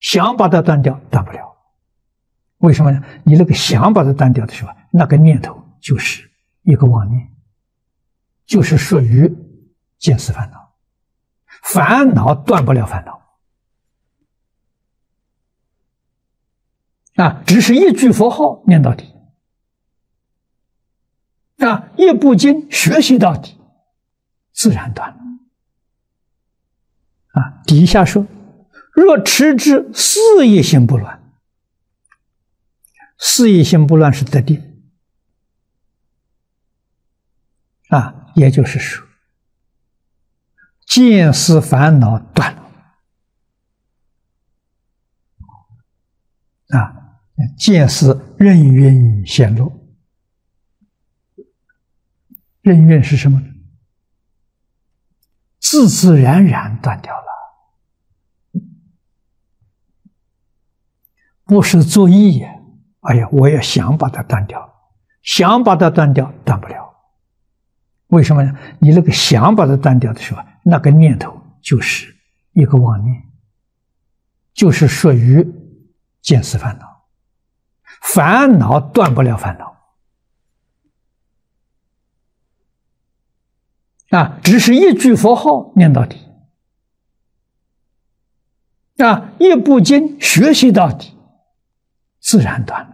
想把它断掉，断不了。为什么呢？你那个想把它断掉的时候，那个念头就是一个妄念，就是属于见思烦恼。烦恼断不了烦恼啊，只是一句佛号念到底啊，一部经学习到底，自然断了啊。底下说。若持之四业心不乱，四业心不乱是得定啊，也就是说，见思烦恼断了啊，见思任运显露，任运是什么？自自然然断掉了。不是作意，哎呀，我也想把它断掉，想把它断掉，断不了。为什么呢？你那个想把它断掉的时候，那个念头就是一个妄念，就是属于见思烦恼。烦恼断不了烦恼啊，只是一句佛号念到底啊，一部经学习到底。自然断了。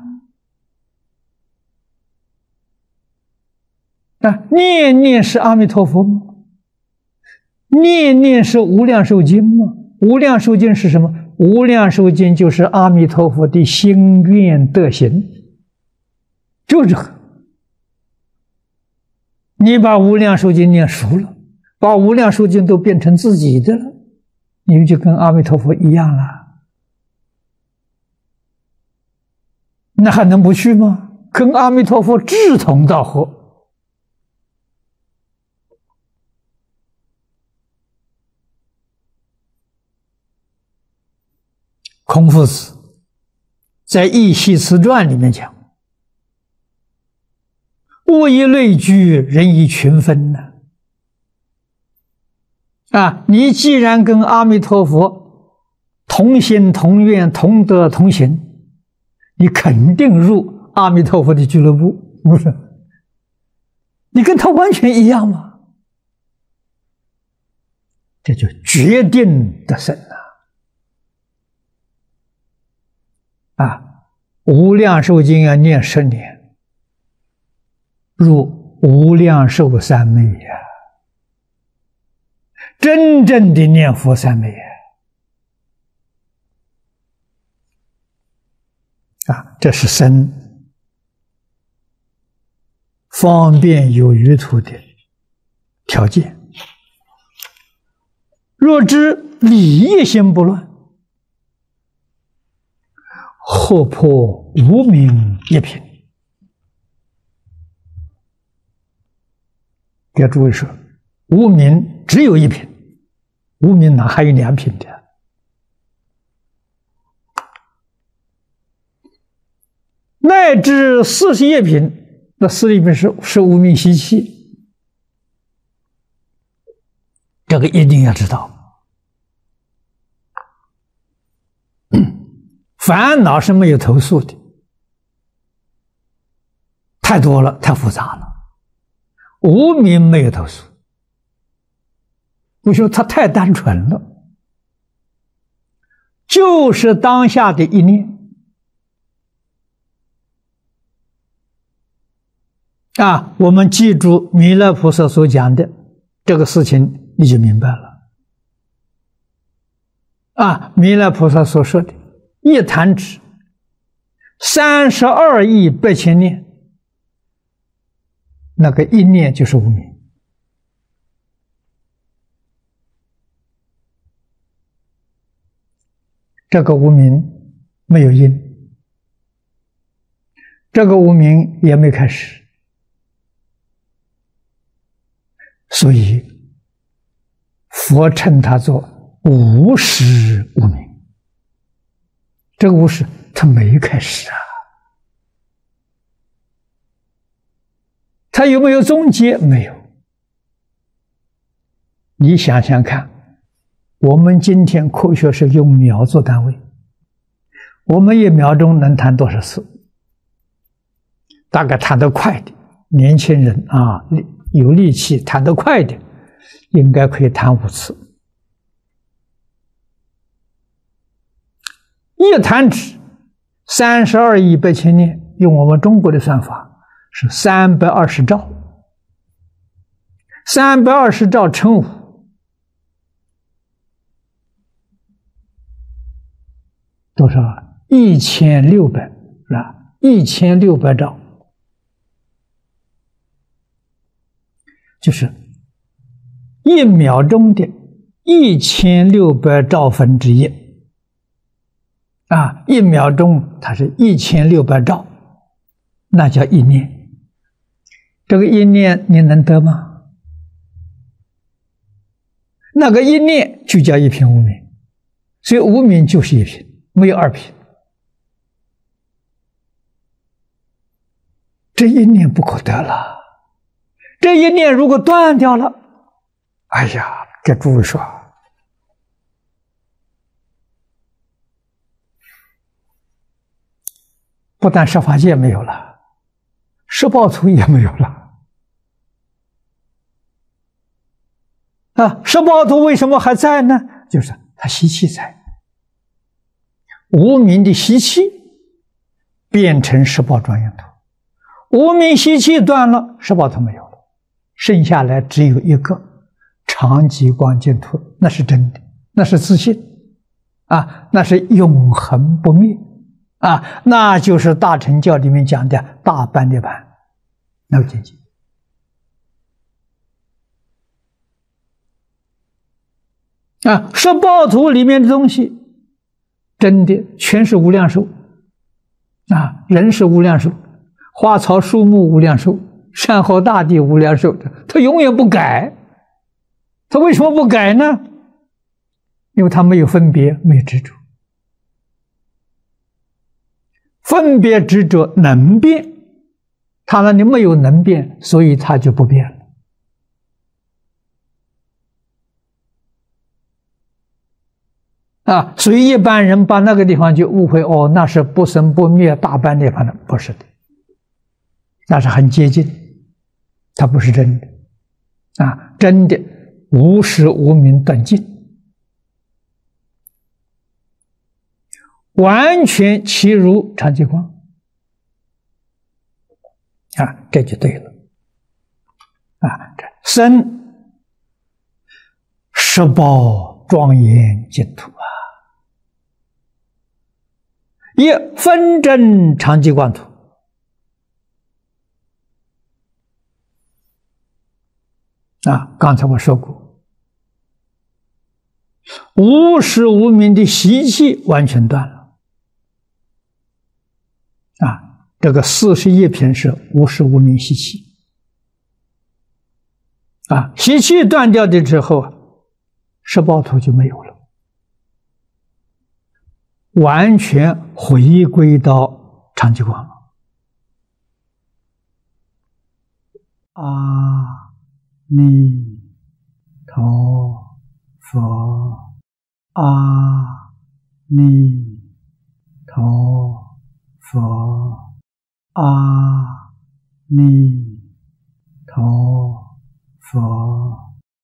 那念念是阿弥陀佛吗？念念是无量寿经吗？无量寿经是什么？无量寿经就是阿弥陀佛的心愿德行，就这。你把无量寿经念熟了，把无量寿经都变成自己的了，你们就跟阿弥陀佛一样了。那还能不去吗？跟阿弥陀佛志同道合。孔夫子在《易系辞传》里面讲：“物以类聚，人以群分。”呢啊，你既然跟阿弥陀佛同心同愿、同德同行。你肯定入阿弥陀佛的俱乐部，不是？你跟他完全一样吗？这就决定的神啊！啊，无量寿经要念十年，入无量寿三昧呀，真正的念佛三昧。啊，啊这是生方便有余土的条件。若知理业心不乱，何破无名一品？给诸位说，无名只有一品，无名哪还有两品的？至四十一品，那四十一品是是无名习气，这个一定要知道。烦恼是没有投诉的，太多了，太复杂了。无名没有投诉，我说他？太单纯了，就是当下的一念。啊，我们记住弥勒菩萨所讲的这个事情，你就明白了。啊，弥勒菩萨所说的“一弹指，三十二亿八千念”，那个一念就是无名。这个无名没有因，这个无名也没开始。所以，佛称他做无始无明。这个无始，他没开始啊。他有没有终结？没有。你想想看，我们今天科学是用秒做单位，我们一秒钟能谈多少次？大概谈得快的，年轻人啊，你有力气弹得快的，应该可以弹五次。一弹指，三十二亿八千年，用我们中国的算法是三百二十兆，三百二十兆乘五，多少？一千六百，是吧？一千六百兆，就是一秒钟的一千六百兆分之一。啊，一秒钟它是一千六百兆，那叫一念。这个一念你能得吗？那个一念就叫一品无名，所以无名就是一品，没有二品。这一念不可得了，这一念如果断掉了，哎呀，这诸位说。不但十法界没有了，十报图也没有了。啊，十报图为什么还在呢？就是他习气在，无名的习气变成十报庄严图，无名习气断了，十报图没有了，剩下来只有一个长极光净土，那是真的，那是自信，啊，那是永恒不灭。啊，那就是大乘教里面讲的大般涅盘那个境界啊，十报图里面的东西，真的全是无量寿啊，人是无量寿，花草树木无量寿，善后大地无量寿的，他永远不改。他为什么不改呢？因为他没有分别，没有执着。分别执着能变，他那里没有能变，所以他就不变了。啊，所以一般人把那个地方就误会哦，那是不生不灭大般涅槃的，不是的，那是很接近，它不是真的，啊，真的无时无明断尽。完全其如常寂光啊，这就对了啊！这生十宝庄严净土啊，一分真常寂光土啊，刚才我说过，无始无明的习气完全断了。啊，这个四十一品是无始无明习气，啊，习气断掉的之后，十八图就没有了，完全回归到长寂光。啊弥陀佛，阿